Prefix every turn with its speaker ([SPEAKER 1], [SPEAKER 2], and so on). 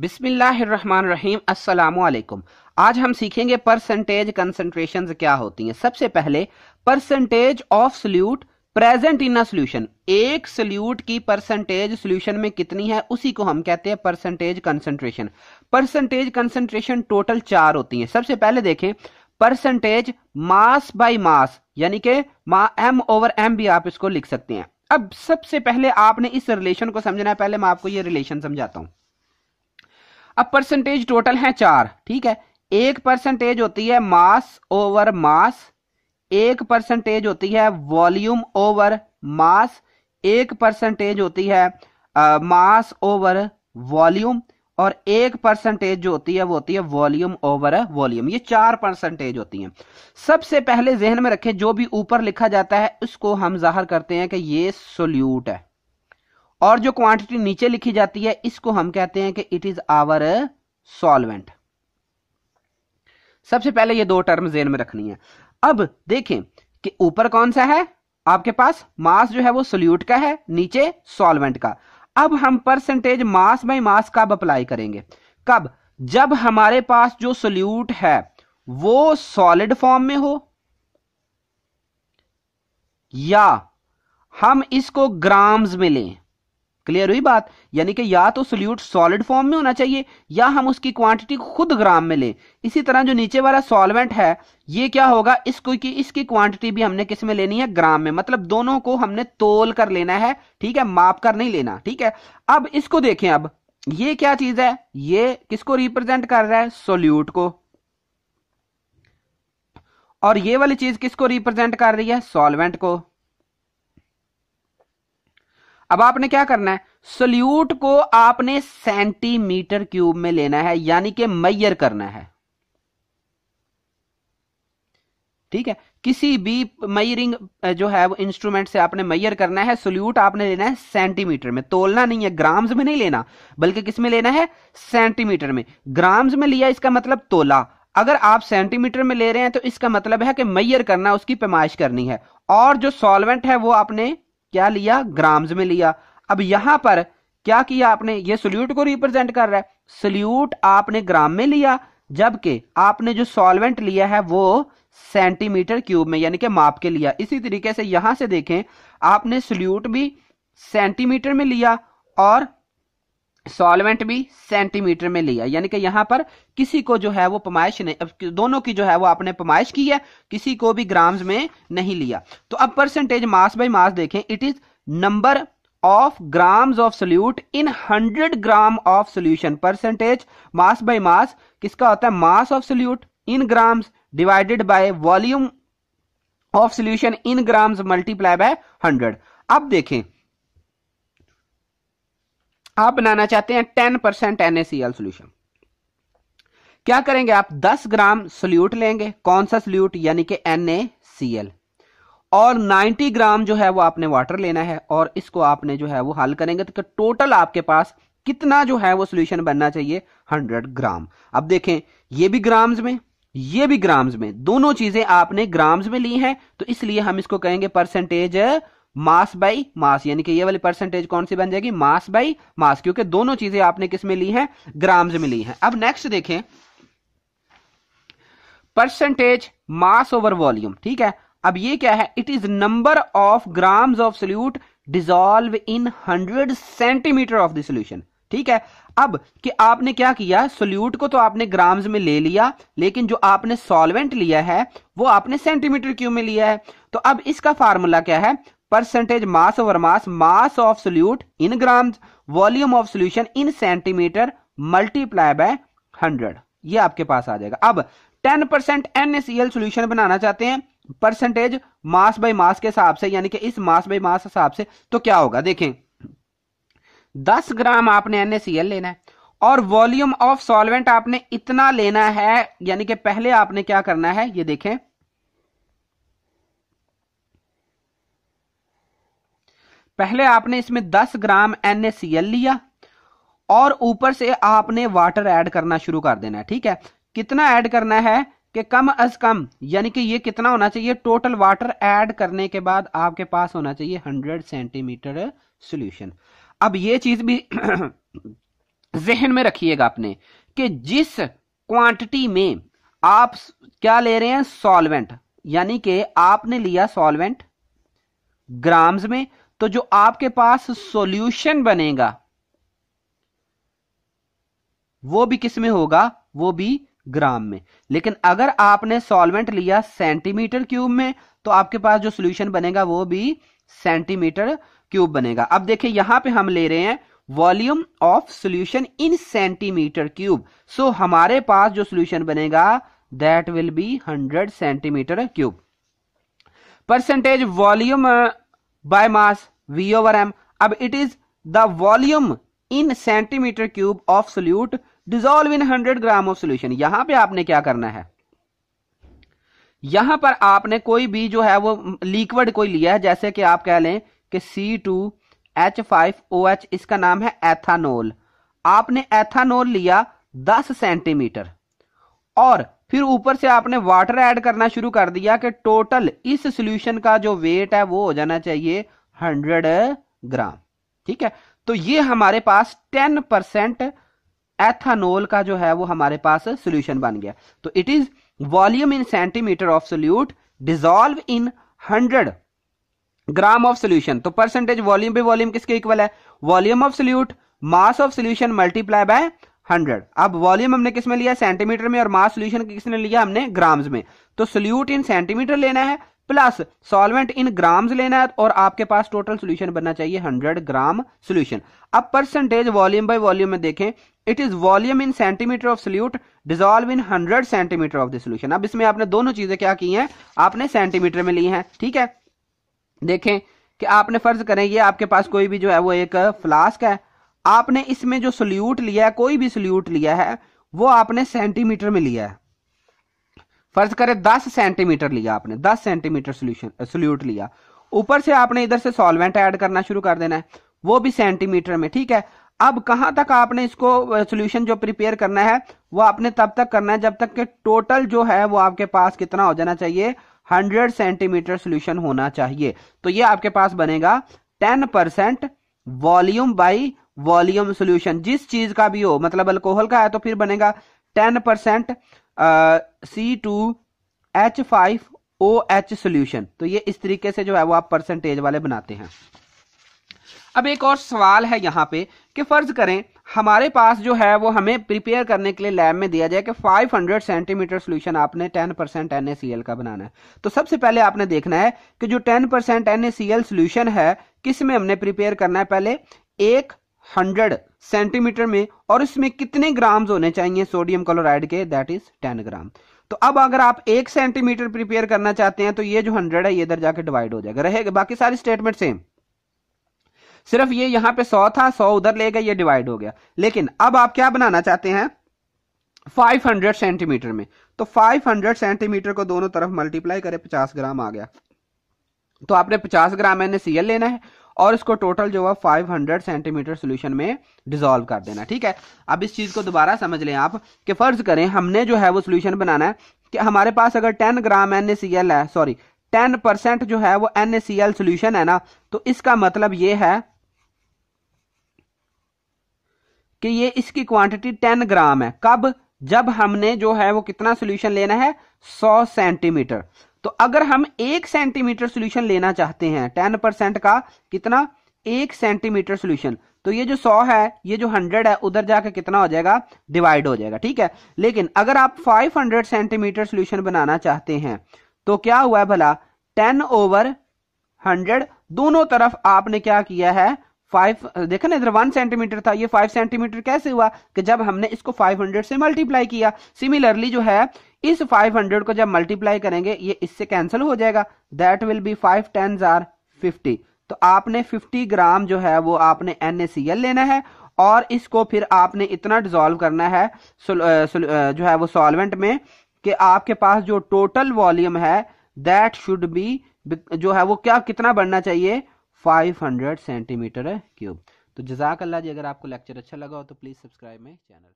[SPEAKER 1] बिस्मिल्लाहिर्रहमानिर्रहीम, अस्सलामुअलैकुम। आज हम सीखेंगे परसेंटेज कंसंट्रेशन क्या होती हैं। सबसे पहले percentage of solute present in a solution एक सोल्यूट की परसेंटेज सोल्यूशन में कितनी है, उसी को हम कहते हैं percentage concentration percentage concentration total चार होती हैं। सबसे पहले देखें परसेंटेज मास बाय मास यानी कि एम ओवर एम भी आप इसको लिख सकते हैं। अब सबसे पहले आपने इस रिलेशन को समझना है। पहले मैं आपको ये रिलेशन समझाता हूँ। अब परसेंटेज टोटल है चार, ठीक है? एक परसेंटेज होती है मास ओवर मास एक परसेंटेज होती है वॉल्यूम ओवर मास एक परसेंटेज होती है मास ओवर वॉल्यूम और एक परसेंटेज जो होती है, वो होती है वॉल्यूम ओवर वॉल्यूम ये चार परसेंटेज होती हैं। सबसे पहले जहन में रखें, जो भी ऊपर लिखा जाता है, उसको हम ज़ाहिर करते हैं कि ये सोल्यूट है। और जो क्वांटिटी नीचे लिखी जाती है, इसको हम कहते हैं कि इट इज़ आवर सॉल्वेंट सबसे पहले ये दो टर्म जेन में रखनी है। अब देखें कि ऊपर कौन सा है? आपके पास मास जो है वो सोल्यूट का है, नीचे सॉल्वेंट का। अब हम परसेंटेज मास बाई मास कब अप्लाई करेंगे? कब? जब हमारे पास जो सोल्यूट है, वो सॉलिड फॉर्म में हो, या हम इसको ग्राम्स में लें। क्लियर हुई बात? यानी कि या तो सोल्यूट सॉलिड फॉर्म में होना चाहिए, या हम उसकी क्वांटिटी खुद ग्राम में लें। इसी तरह जो नीचे वाला सॉल्वेंट है, ये क्या होगा? इसको की इसकी क्वांटिटी भी हमने किसमें लेनी है? ग्राम में। मतलब दोनों को हमने तोल कर लेना है, ठीक है? माप कर नहीं लेना, ठीक है? अब इसको देखें अब। ये क्या चीज़ है? ये किसको रिप्रेजेंट कर रहा है? सोल्यूट को। और ये वाली चीज़ किसको रिप्रेजेंट कर रही है? सॉल्वेंट को। अब आपने क्या करना है? सोल्यूट को आपने सेंटीमीटर क्यूब में लेना है, यानी कि मैयर करना है। ठीक है? किसी भी मयरिंग जो है, वो इंस्ट्रूमेंट से आपने मैयर करना है सोल्यूट आपने लेना है सेंटीमीटर में। तोलना नहीं है ग्राम्स में नहीं लेना, बल्कि किसमें लेना है? सेंटीमीटर में। ग्राम्स में लिया, इसका मतलब तोला। अगर आप सेंटीमीटर में ले रहे हैं तो इसका मतलब है कि मैयर करना, उसकी पैमाइश करनी है। और जो सॉल्वेंट है, वो आपने क्या लिया? ग्राम्स में लिया। अब यहाँ पर क्या किया आपने? ये सोल्यूट को रिप्रेजेंट कर रहा है। सोल्यूट आपने ग्राम में लिया, जबकि आपने जो सॉल्वेंट लिया है वो सेंटीमीटर क्यूब में, यानी कि माप के लिया। इसी तरीके से यहाँ से देखें, आपने सोल्यूट भी सेंटीमीटर में लिया और सॉल्वेंट भी सेंटीमीटर में लिया। यानी कि यहाँ पर किसी को जो है वो पमाइश नहीं दोनों की जो है वो आपने पमाइश की है, किसी को भी ग्राम्स में नहीं लिया। तो अब परसेंटेज मास बाय मास देखें it is number of grams of solute in hundred gram of solution percentage mass by mass किसका होता है? Mass of solute in grams divided by volume of solution in grams multiply by hundred अब देखें आप बनाना चाहते हैं ten percent NaCl solution क्या करेंगे आप? 10 ग्राम सोल्यूट लेंगे। कौन सा सोल्यूट यानी कि एनएसीएल और 90 ग्राम जो है वो आपने वाटर लेना है और इसको आपने जो है वो हल करेंगे। तो टोटल आपके पास कितना जो है वो सोल्यूशन बनना चाहिए? 100 ग्राम। अब देखें, ये भी ग्राम्स में, ये भी ग्राम्स में, दोनों चीज़ें आपने ग्राम्स में ली हैं तो इसलिए हम इसको कहेंगे परसेंटेज मास बाई मास, यानी कि ये वाली परसेंटेज कौन सी बन जाएगी? मास बाई मास, क्योंकि दोनों चीज़ें आपने किसमें ली हैं? ग्राम्स में ली हैं। अब नेक्स्ट देखें। परसेंटेज मास ओवर वॉल्यूम ठीक है? अब ये क्या है? It is number of grams of solute dissolve in hundred centimetre of the solution ठीक है? अब कि आपने क्या किया? सोल्यूट को तो आपने ग्राम्स में ले लिया, लेकिन जो आपने सॉल्वेंट लिया है, वो आपने सेंटीमीटर क्यूब में लिया है। तो अब इसका फार्मूला क्या है? Percentage mass over mass mass of solute in grams volume of solution in centimetre multiply by hundred ये आपके पास आ जाएगा। अब टेन परसेंट एनएसीएल सोल्यूशन बनाना चाहते हैं। परसेंटेज मास बाय मास के हिसाब से, यानी कि इस मास बाय मास हिसाब से तो क्या होगा? देखें। दस ग्राम आपने एनएसीएल लेना है और वॉल्यूम ऑफ़ सॉल्वेंट आपने इतना लेना है, यानी कि पहले आपने क्या करना है? ये देखें। पहले आपने इसमें 10 ग्राम NaCl लिया और ऊपर से आपने वाटर ऐड करना शुरू कर देना ठीक है? कितना ऐड करना है कि कम अज कम, यानी कि ये कितना होना चाहिए? टोटल वाटर ऐड करने के बाद आपके पास होना चाहिए 100 सेंटीमीटर सोल्यूशन अब ये चीज़ भी जहन में रखिएगा आपने कि जिस क्वांटिटी में आप क्या ले रहे हैं? सॉल्वेंट यानी कि आपने लिया सॉल्वेंट ग्राम्स में तो जो आपके पास सॉल्यूशन बनेगा, वो भी किसमें होगा? वो भी ग्राम में। लेकिन अगर आपने सॉल्वेंट लिया सेंटीमीटर क्यूब में तो आपके पास जो सोल्यूशन बनेगा, वो भी सेंटीमीटर क्यूब बनेगा। अब देखिए, यहाँ पे हम ले रहे हैं volume of solution in centimetre cube so हमारे पास जो सोल्यूशन बनेगा that will be hundred centimetre cube percentage volume by mass V over M अब it is the volume in centimetre cube of solute dissolve in hundred gram of solution यहाँ पे आपने क्या करना है? यहाँ पर आपने कोई भी जो है वो लिक्विड कोई लिया है, जैसे कि आप कह लें कि C two H five O H इसका नाम है एथानोल आपने एथानोल लिया दस सेंटीमीटर और फिर ऊपर से आपने वाटर ऐड करना शुरू कर दिया कि टोटल इस सोल्यूशन का जो वेट है वो हो जाना चाहिए हंड्रेड ग्राम ठीक है? तो ये हमारे पास टेन परसेंट एथानोल का जो है वो हमारे पास सोल्यूशन बन गया। तो it is volume in centimetre of solute dissolve in hundred gram of solution तो परसेंटेज वॉल्यूम पे वॉल्यूम किसके इक्वल है? Volume of solute mass of solution multiply by hundred. अब वॉल्यूम हमने किसमें लिया सेंटीमीटर में, और मास सोल्यूशन किसने लिया हमने? ग्राम्स में। तो सोल्यूट इन सेंटीमीटर लेना है, प्लस सॉल्वेंट इन ग्राम्स लेना है, और आपके पास टोटल सोल्यूशन बनना चाहिए हंड्रेड ग्राम सोल्यूशन। अब परसेंटेज वॉल्यूम बाय वॉल्यूम में देखें, it is volume in centimetre of solute dissolve in hundred centimetre of the solution. अब इसमें आपने दोनों चीज़ें क्या की हैं? आपने सेंटीमीटर में ली हैं, ठीक है? देखें कि आपने फ़र्ज़ करें, ये आपके पास कोई भी जो है, वो एक फ्लास्क है आपने इसमें जो सोल्यूट लिया है, कोई भी सोल्यूट लिया है, वो आपने सेंटीमीटर में लिया है। फ़र्ज़ करें 10 सेंटीमीटर लिया आपने 10 सेंटीमीटर सोल्यूशन, सोल्यूट लिया। ऊपर से आपने इधर से सॉल्वेंट ऐड करना शुरू कर देना है, वो भी सेंटीमीटर में, ठीक है? अब कहाँ तक आपने इसको सोल्यूशन जो प्रिपेयर करना है, वो आपने तब तक करना है जब तक कि टोटल जो है वो आपके पास कितना हो जाना चाहिए? 100 सेंटीमीटर सोल्यूशन होना चाहिए। तो ये आपके पास बनेगा 10 percent volume by volume solution, जिस चीज़ का भी हो मतलब अल्कोहल का है तो फिर बनेगा 10 percent C two H five O H solution. तो ये इस तरीके से जो है वो आप परसेंटेज वाले बनाते हैं। अब एक और सवाल है यहाँ पे कि फ़र्ज़ करें, हमारे पास जो है वो हमें प्रिपेयर करने के लिए लैब में दिया जाए कि 500 सेंटीमीटर सोल्यूशन आपने 10 परसेंट एनएसीएल का बनाना है। तो सबसे पहले आपने देखना है कि जो 10 परसेंट एनएसीएल सोल्यूशन है, किसमें हमने प्रिपेयर करना है पहले? एक हंड्रेड सेंटीमीटर में और इसमें कितने ग्राम्स होने चाहिए सोडियम क्लोराइड के? That is ten gram. तो अब अगर आप एक सेंटीमीटर प्रिपेयर करना चाहते हैं तो ये जो हंड्रेड है, ये इधर जाके डिवाइड हो जाएगा। रहेगा, बाकी सारी स्टेटमेंट सेम। सिर्फ़ ये यहाँ पे सौ था, सौ उधर ले गया ये डिवाइड हो गया। लेकिन अब आप क्या बनाना चाहते हैं? 500 सेंटीमीटर में। तो 500 सेंटीमीटर को दोनों तरफ़ मल्टीप्लाई करें 50 ग्राम आ गया। तो आपने 50 ग्राम एन लेना है और इसको टोटल जो है 500 सेंटीमीटर सोल्यूशन में डिजोल्व कर देना, ठीक है? अब इस चीज़ को दोबारा समझ लें आप कि फ़र्ज़ करें हमने जो है वो सोल्यूशन बनाना है कि हमारे पास अगर 10 ग्राम एन है सॉरी 10 परसेंट जो है वो एन सोल्यूशन है ना तो इसका मतलब ये है कि ये इसकी क्वांटिटी 10 ग्राम है। कब? जब हमने जो है वो कितना सोल्यूशन लेना है? 100 सेंटीमीटर तो अगर हम एक सेंटीमीटर सोल्यूशन लेना चाहते हैं टेन परसेंट का, कितना? एक सेंटीमीटर सोल्यूशन तो ये जो सौ है, ये जो हंड्रेड है, उधर जाकर कितना हो जाएगा? डिवाइड हो जाएगा, ठीक है? लेकिन अगर आप फाइव हंड्रेड सेंटीमीटर सोल्यूशन बनाना चाहते हैं तो क्या हुआ भला? टेन ओवर हंड्रेड दोनों तरफ़ आपने क्या किया है? फाइव देखा ना, इधर वन सेंटीमीटर था, ये फाइव सेंटीमीटर कैसे हुआ? कि जब हमने इसको फाइव हंड्रेड से मल्टीप्लाई किया। सिमिलरली जो है इस 500 को जब मल्टीप्लाई करेंगे ये इससे कैंसिल हो जाएगा। That will be five ten or fifty तो आपने 50 ग्राम जो है वो आपने NaCl लेना है और इसको फिर आपने इतना डिजोल्व करना है सुल, सुल, जो है वो सॉल्वेंट में कि आपके पास जो टोटल वॉल्यूम है दैट शुड बी जो है वो क्या कितना बढ़ना चाहिए? 500 सेंटीमीटर क्यूब तो जजाक अल्लाह जी अगर आपको लेक्चर अच्छा लगा हो तो प्लीज़ सब्सक्राइब माई चैनल।